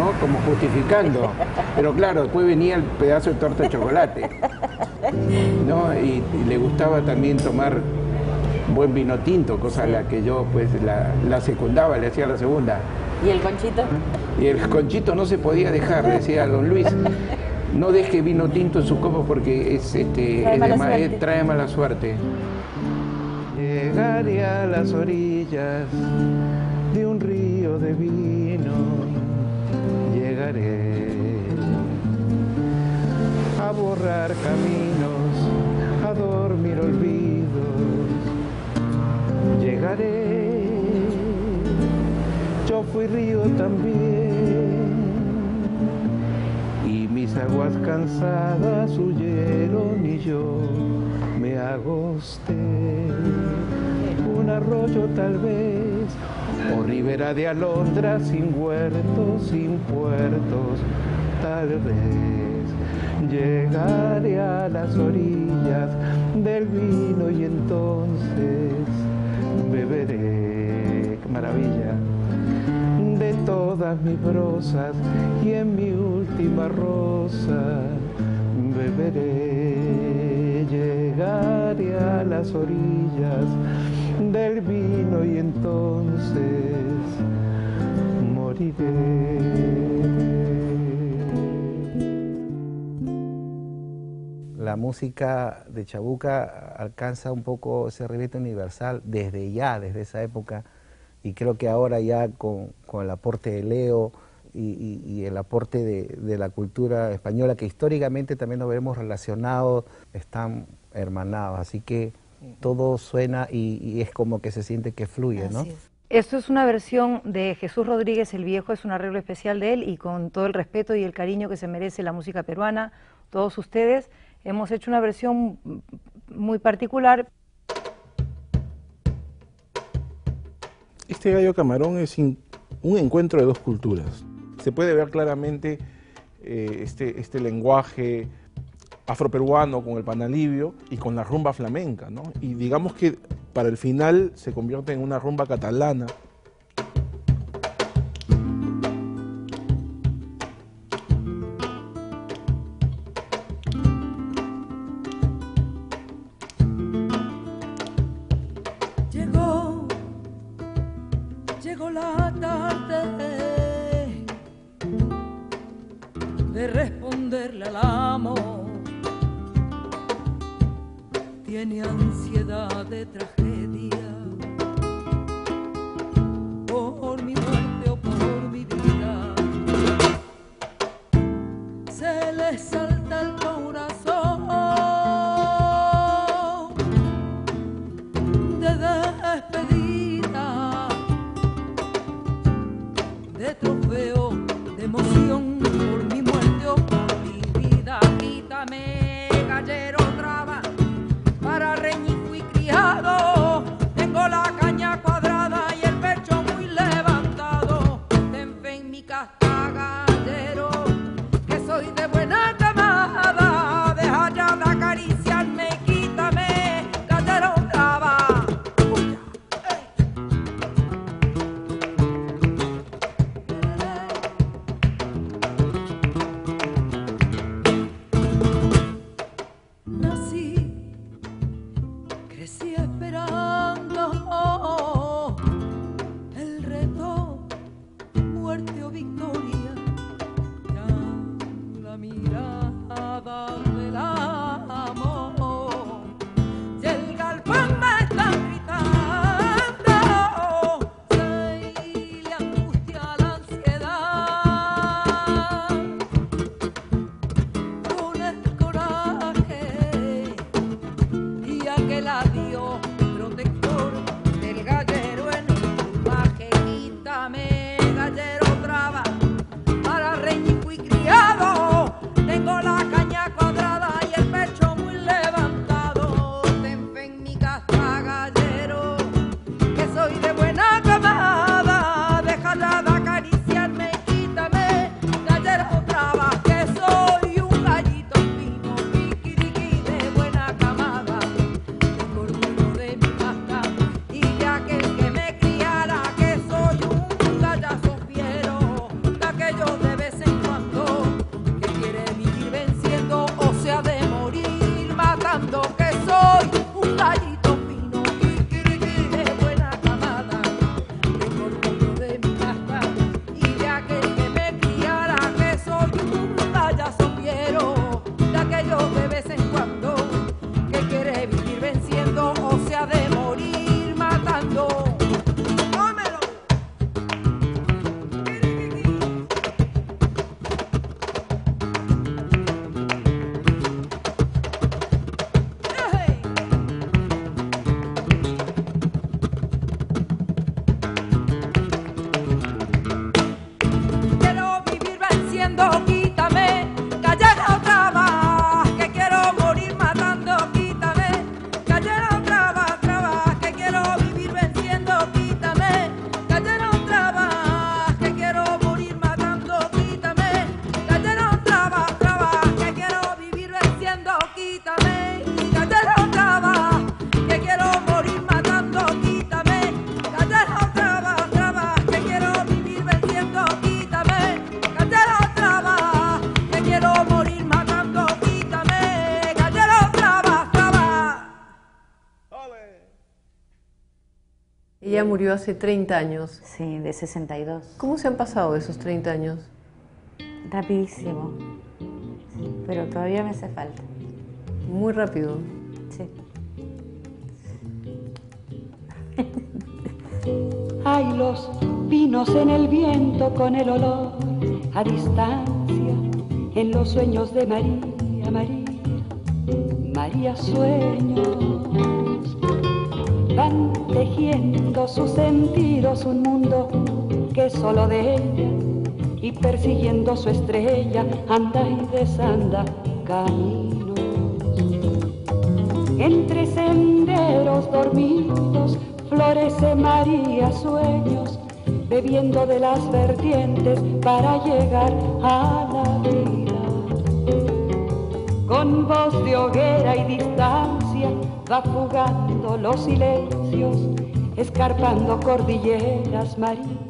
¿no? Como justificando. Pero claro, después venía el pedazo de torta de chocolate. ¿no? Y, le gustaba también tomar buen vino tinto, cosa a la que yo pues la, la secundaba, le hacía la segunda. ¿Y el conchito? Y el conchito no se podía dejar, decía don Luis. No deje vino tinto en su copa porque es, este, trae, mala suerte. Llegaré a las orillas de un río de caminos, a dormir olvidos, llegaré, yo fui río también, y mis aguas cansadas huyeron y yo me agosté, un arroyo tal vez, o ribera de alondra sin huertos, sin puertos, tal vez llegaré a las orillas del vino y entonces beberé, maravilla, de todas mis brosas y en mi última rosa beberé, llegaré a las orillas del vino y entonces moriré. La música de Chabuca alcanza un poco ese revete universal desde ya, desde esa época, y creo que ahora ya con, el aporte de Leo y, el aporte de, la cultura española, que históricamente también nos vemos relacionados, están hermanados, así que todo suena y, es como que se siente que fluye, ¿no? Esto es una versión de Jesús Rodríguez el Viejo, es un arreglo especial de él y con todo el respeto y el cariño que se merece la música peruana, todos ustedes, hemos hecho una versión muy particular. Este gallo camarón es un encuentro de dos culturas. Se puede ver claramente eh, este, este lenguaje afroperuano con el panalivio y con la rumba flamenca, Y digamos que para el final se convierte en una rumba catalana tiene ansiedad de tragedia. Por mi muerte o por mi vida, se le salta el murió hace 30 años. Sí, de 62. ¿Cómo se han pasado esos 30 años? Rapidísimo, pero todavía me hace falta. Muy rápido. Sí. Hay los pinos en el viento con el olor a distancia, en los sueños de María, María, María sueño van tejiendo sus sentidos un mundo que solo de ella y persiguiendo su estrella anda y desanda caminos. Entre senderos dormidos florece María sueños bebiendo de las vertientes para llegar a la vida. Con voz de hoguera y distancia va fugando los silencios, escarpando cordilleras marinas